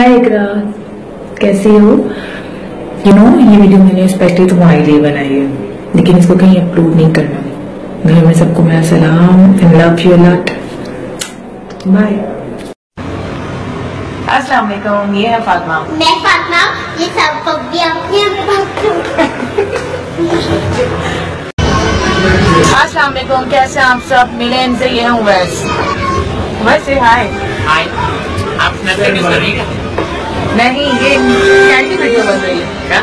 हाय इकरा कैसी हो? You know ये वीडियो मैंने स्पेशली तुम्हारे लिए बनाई है लेकिन इसको कहीं अपलोड नहीं करना घर में सबको मेरा सलाम and love you lot bye अस्सलाम वालेकुम ये है फातिमा। मैं फातिमा ये सबको भी अपने अस्सलाम वालेकुम कैसे आप सब? मिले इनसे ये हूँ वैस। वैसे हाय हाय आप स्नैपचैट यूज़ कर रही हैं नहीं ये कैंडी वीडियो बन रही है।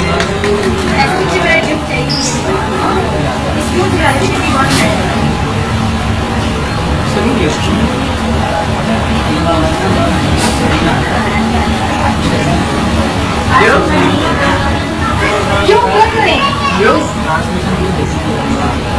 रहे